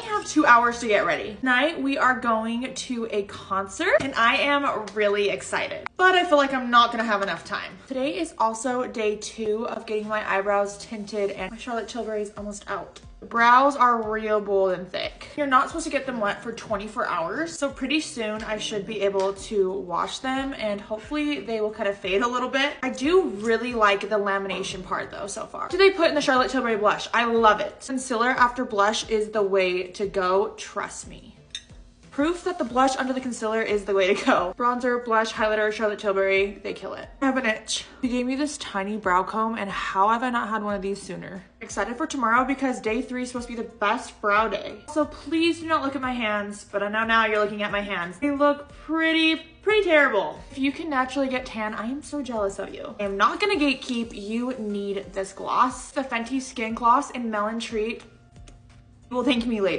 only have two hours to get ready. Tonight we are going to a concert and I am really excited, but I feel like I'm not gonna have enough time. Today is also day two of getting my eyebrows tinted and my Charlotte Tilbury is almost out. The brows are real bold and thick. You're not supposed to get them wet for 24 hours. So pretty soon I should be able to wash them and hopefully they will kind of fade a little bit. I do really like the lamination part though so far. Do they put in the Charlotte Tilbury blush? I love it. Concealer after blush is the way to go, trust me. Proof that the blush under the concealer is the way to go. Bronzer, blush, highlighter, Charlotte Tilbury, they kill it. I have an itch. He gave me this tiny brow comb and how have I not had one of these sooner? Excited for tomorrow because day three is supposed to be the best brow day. So please do not look at my hands, but I know now you're looking at my hands. They look pretty, pretty terrible. If you can naturally get tan, I am so jealous of you. I am not gonna gatekeep, you need this gloss. The Fenty Skin Gloss in Melon Treat will thank me later.